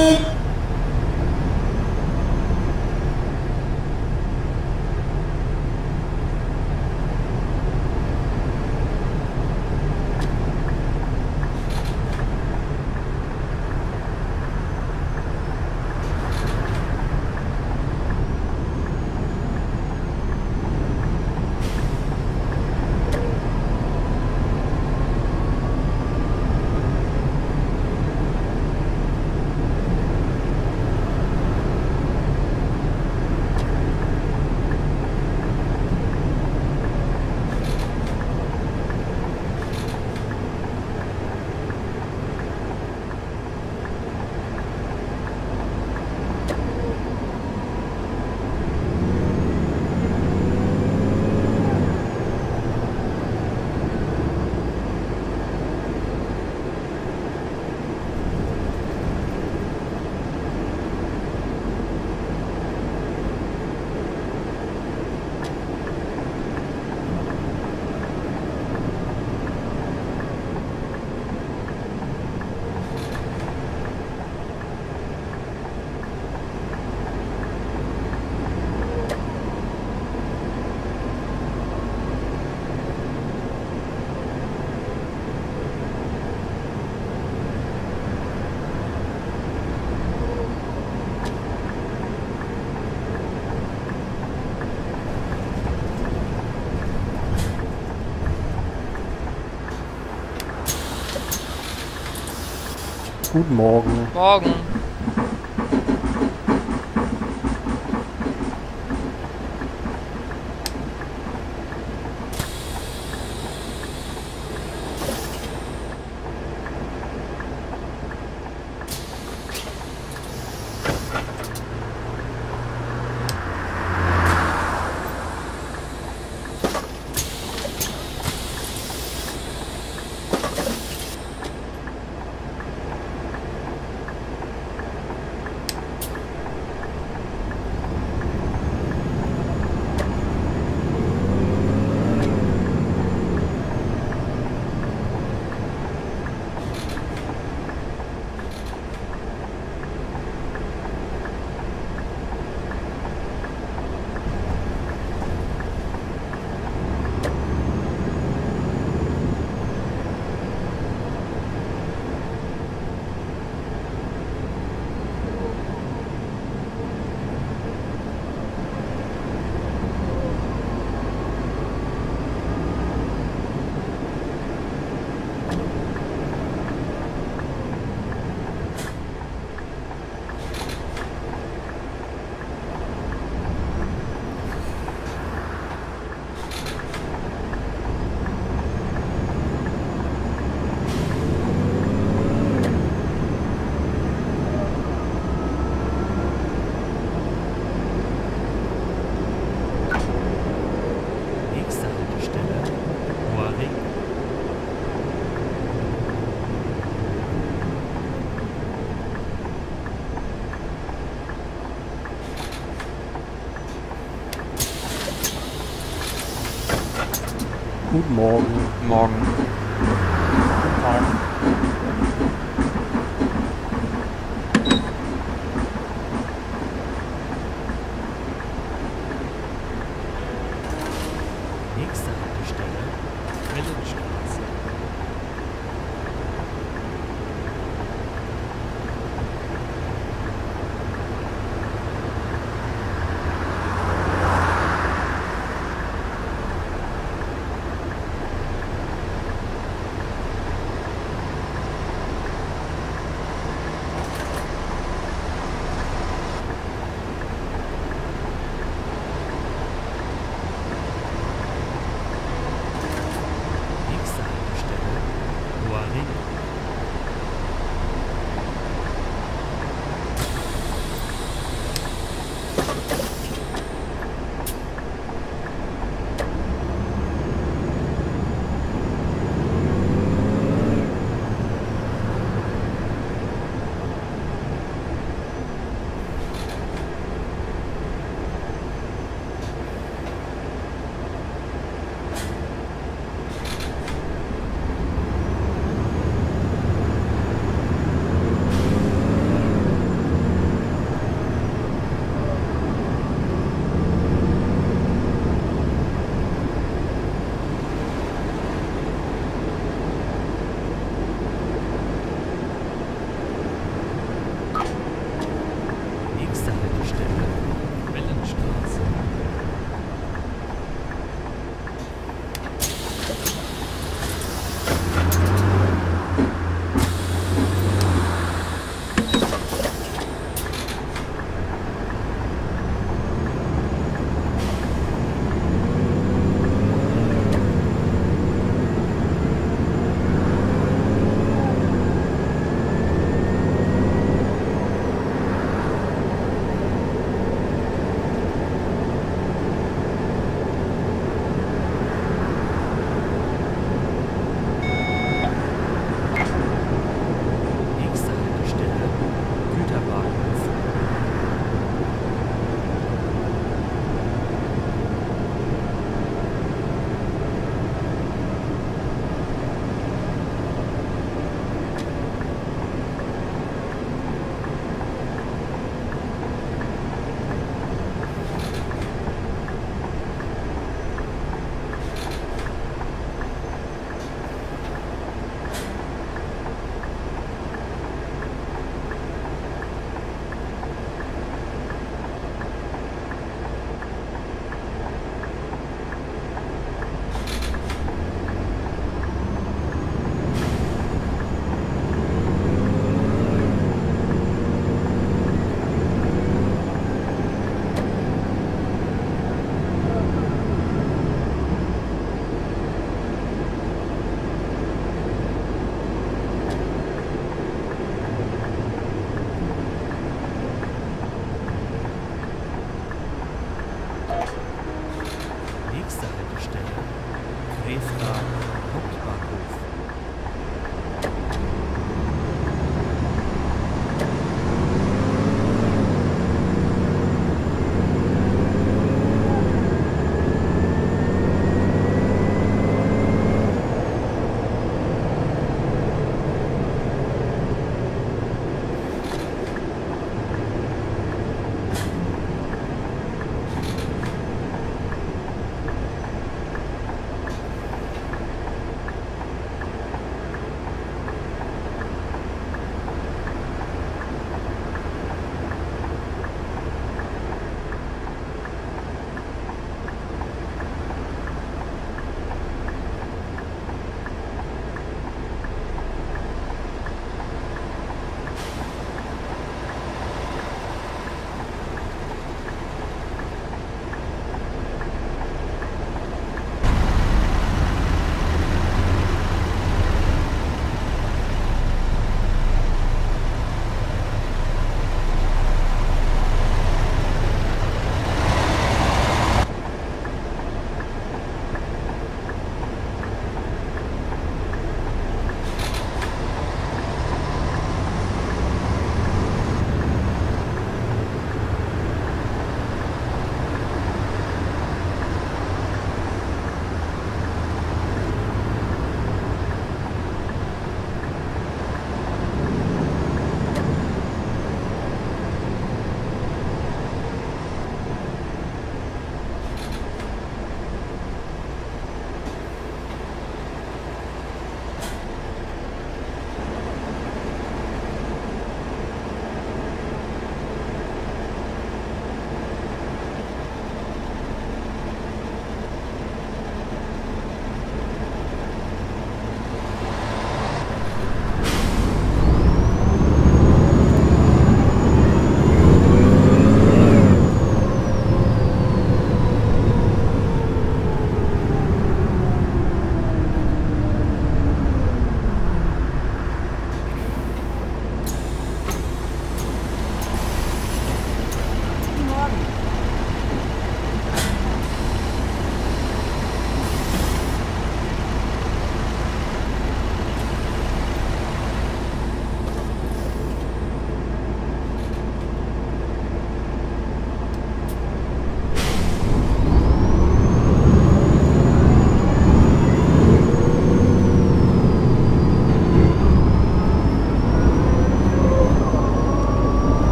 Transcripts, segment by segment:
Boom! Guten Morgen. Morgen. Morgen. Morgen.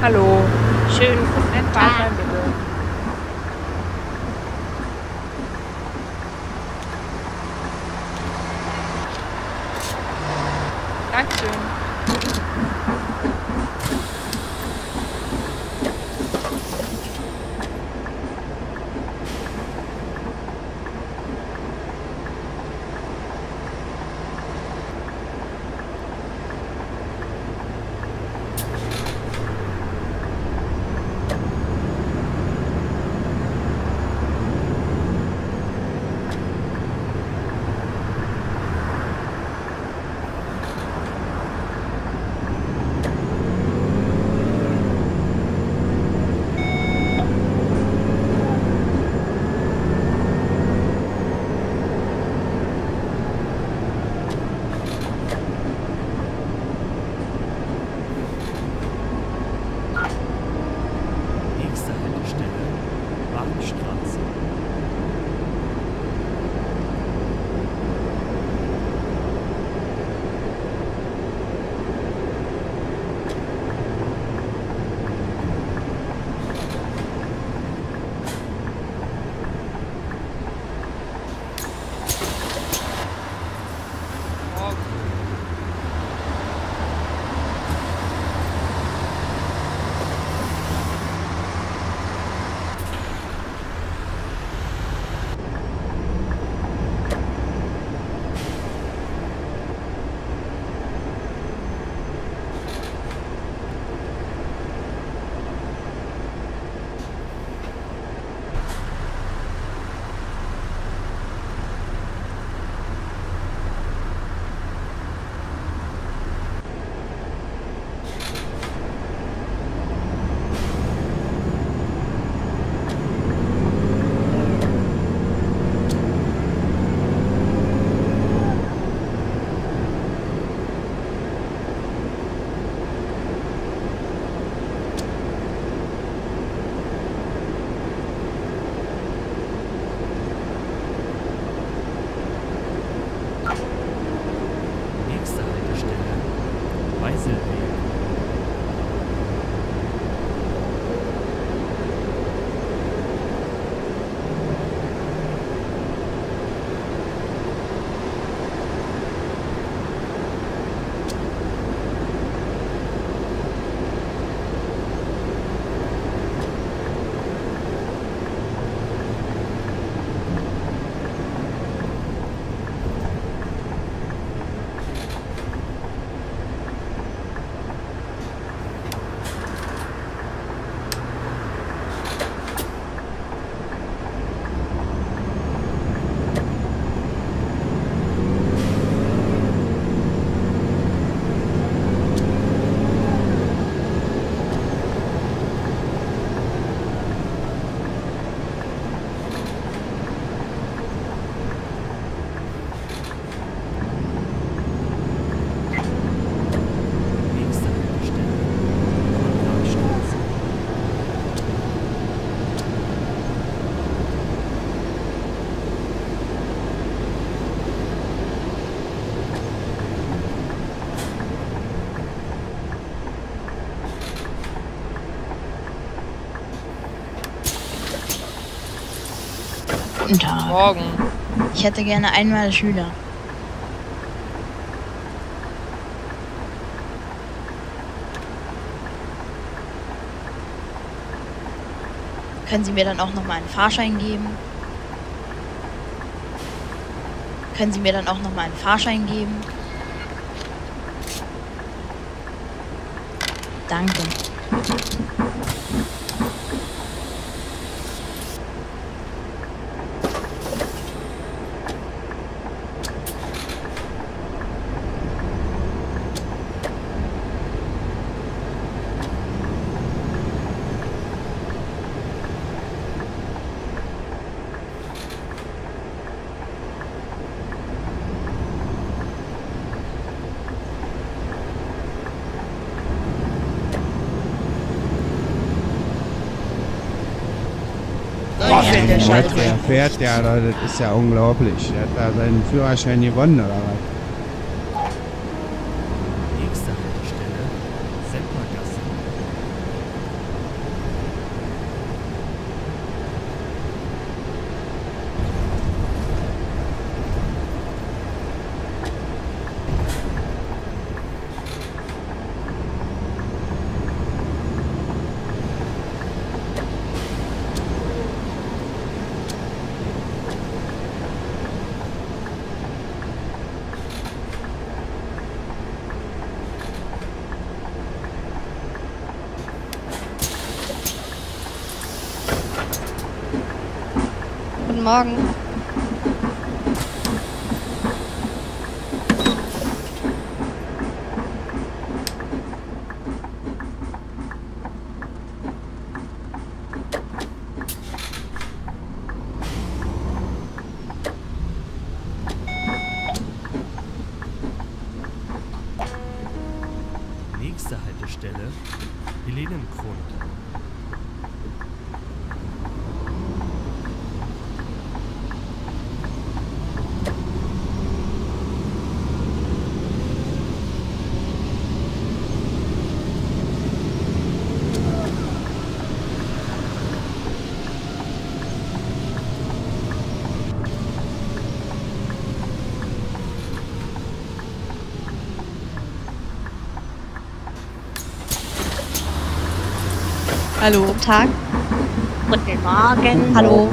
Hallo. Schönen guten Tag. Guten Tag. Morgen. Ich hätte gerne einmal Schüler. Können Sie mir dann auch nochmal einen Fahrschein geben? Können Sie mir dann auch nochmal einen Fahrschein geben? Danke. Scheiße. Fährt da, das ist ja unglaublich. Der hat da seinen Führerschein gewonnen, oder was? Morgen. Hallo. Guten Tag. Guten Morgen. Hallo.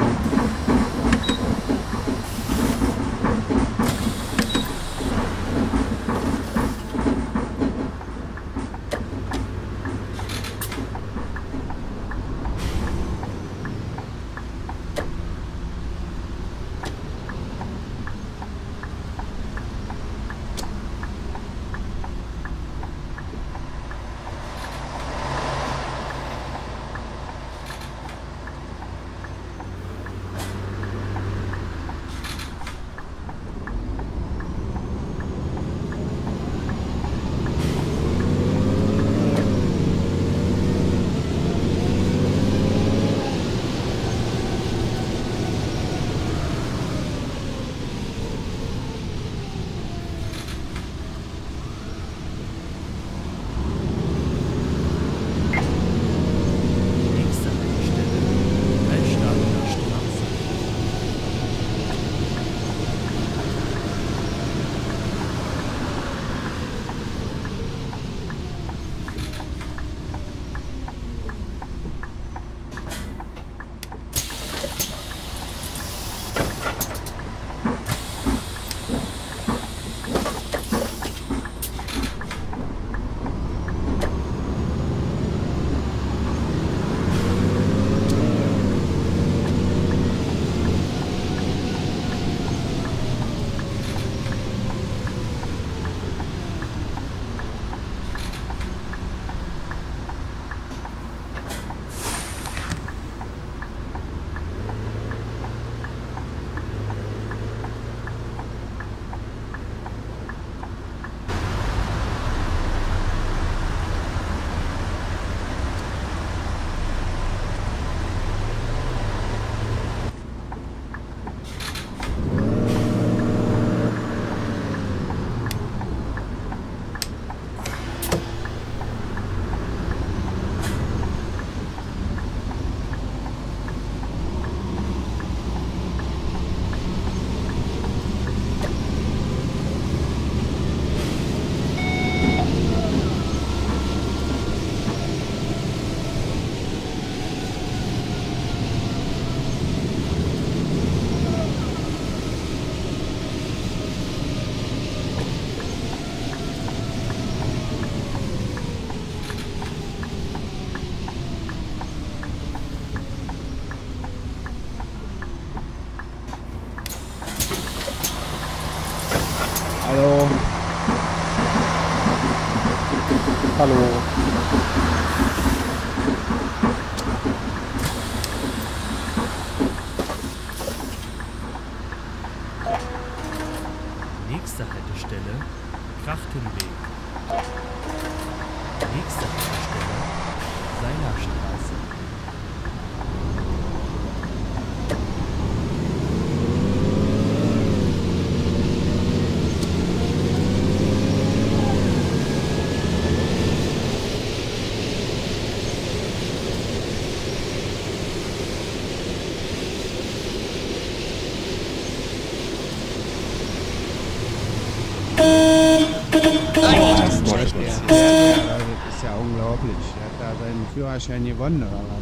Seinen Führerschein gewonnen oder was?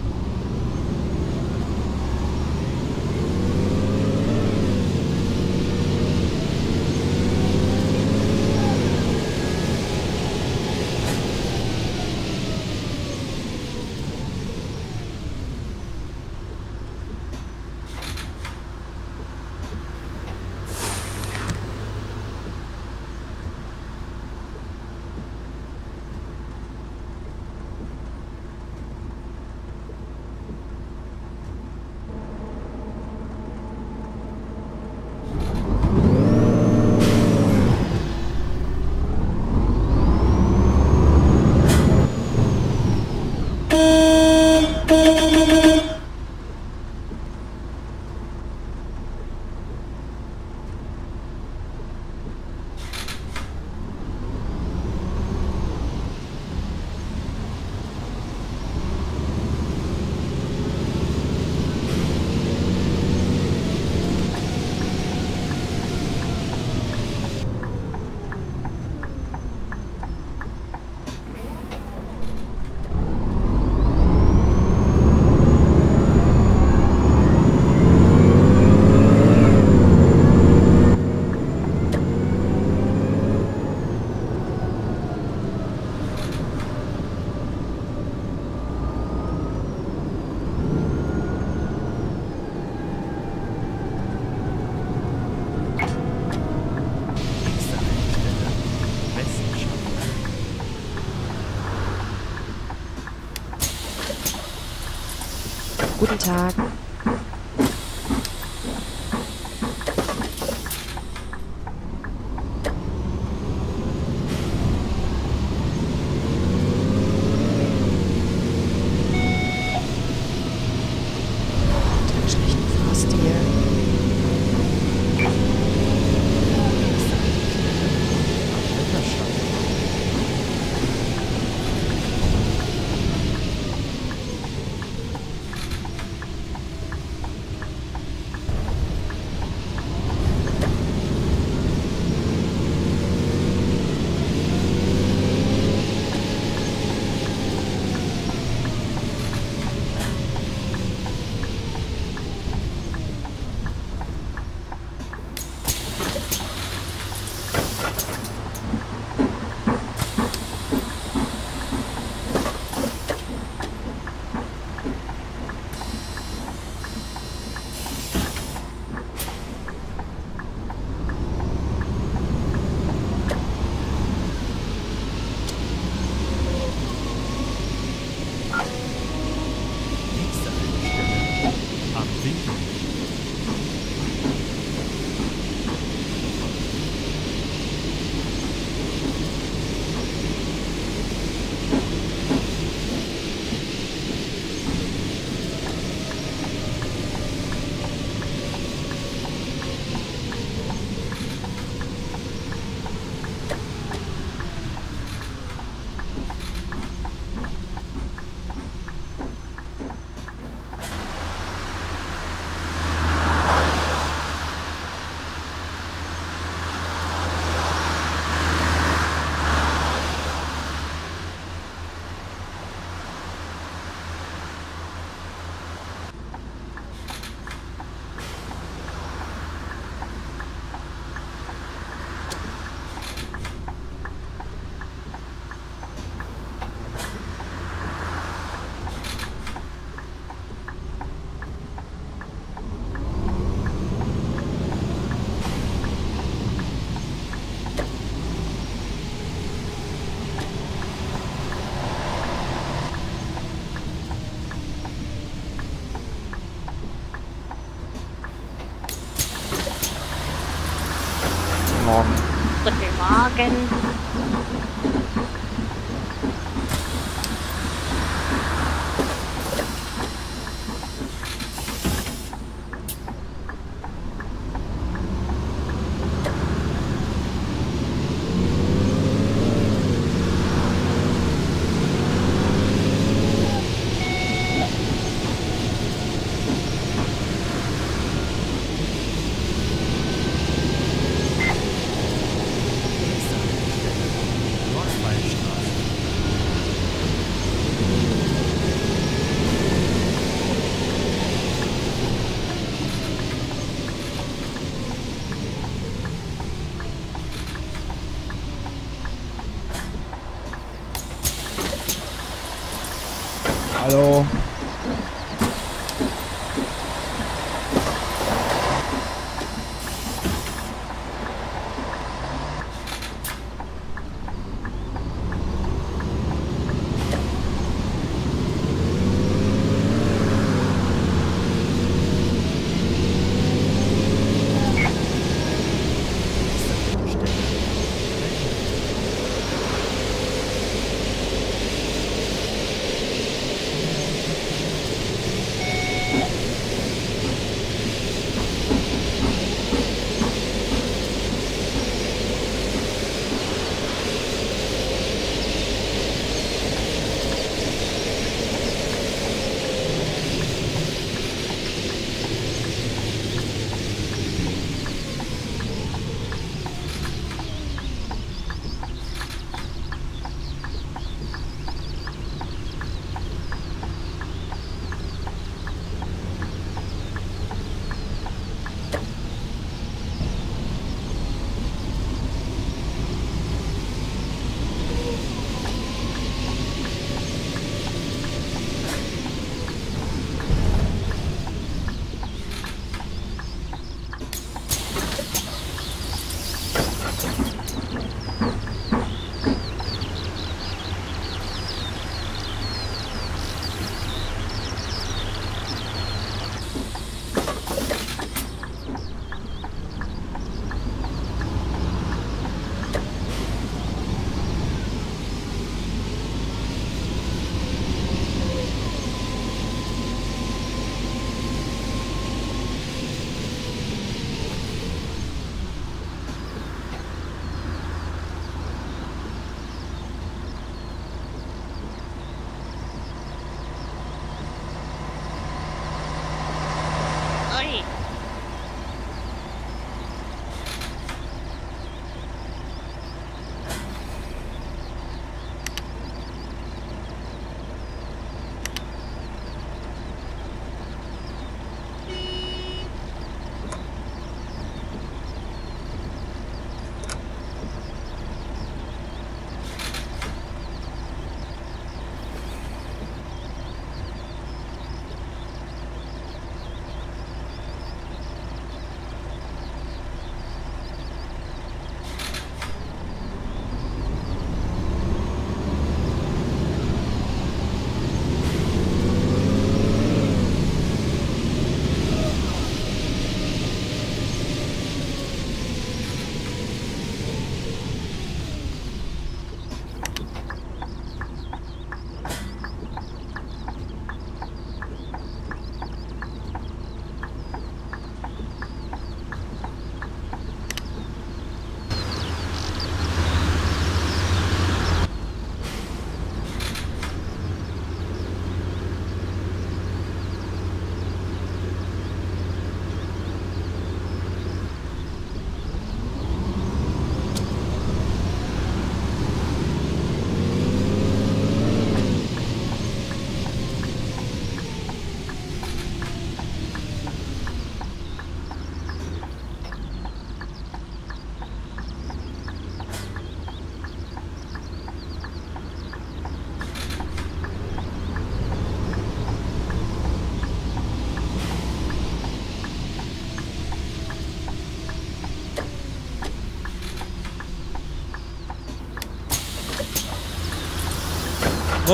Nächste Haltestelle Westenschaft. Guten Tag. Guten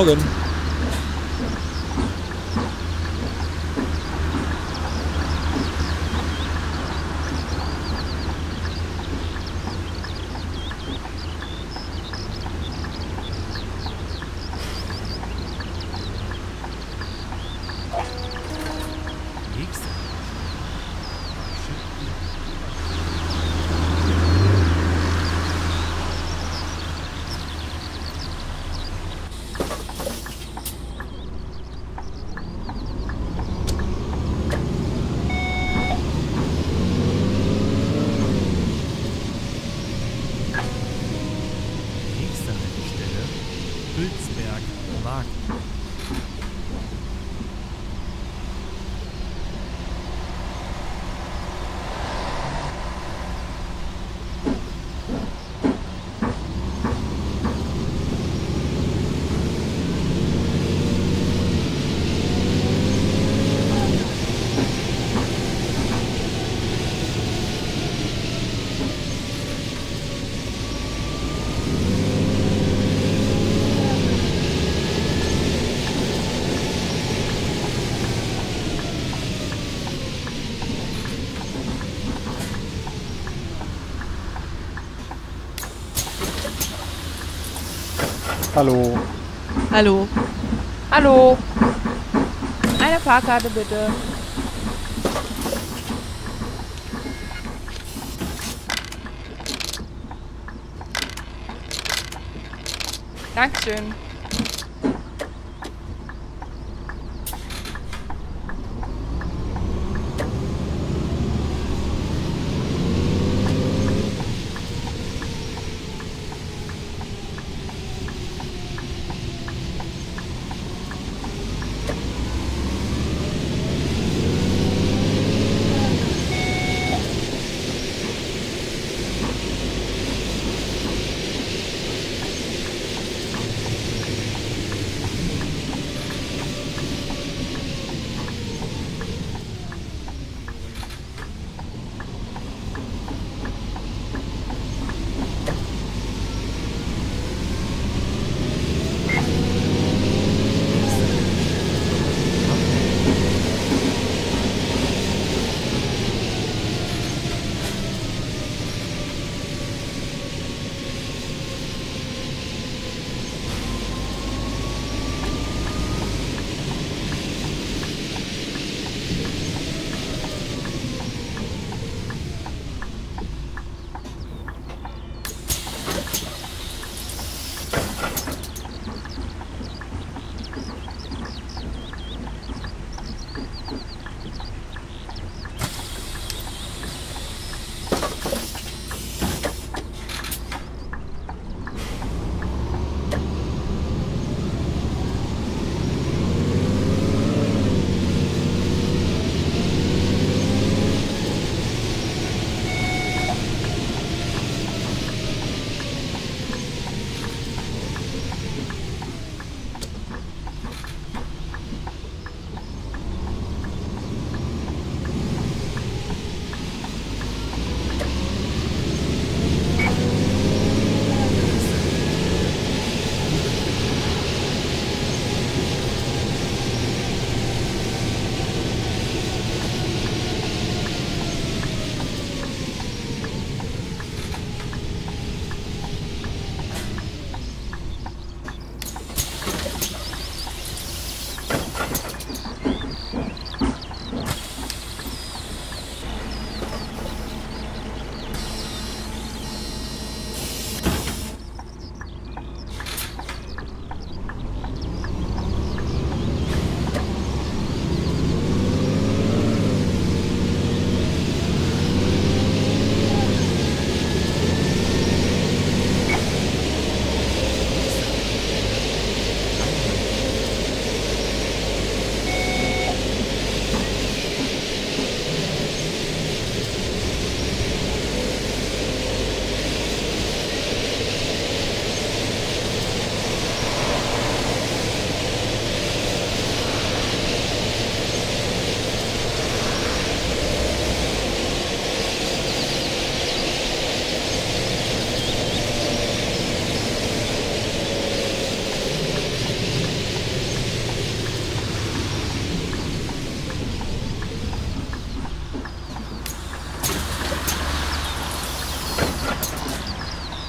Morgen. Hallo. Hallo. Hallo. Eine Fahrkarte bitte. Dankeschön.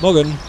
Morgen.